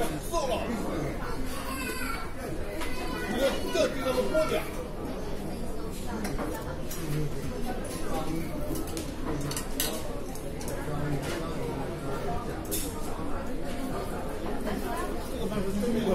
瘦了，这几天不这个饭是真够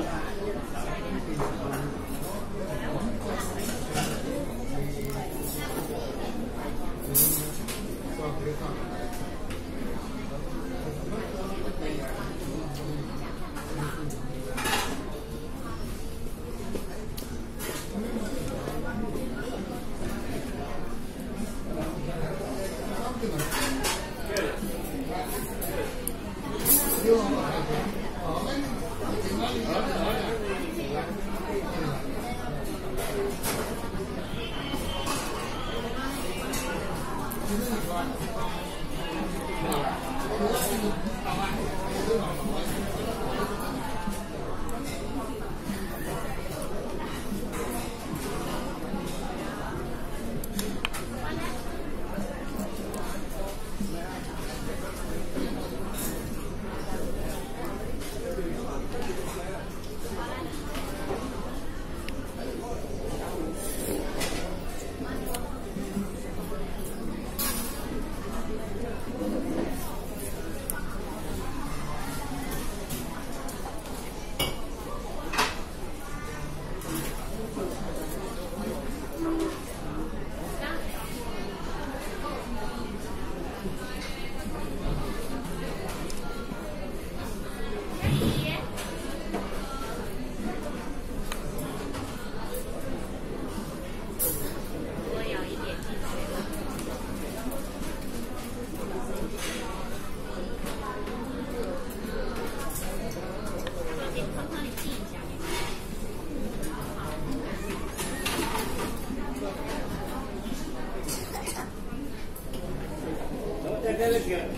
Yeah. Thank you. Gracias.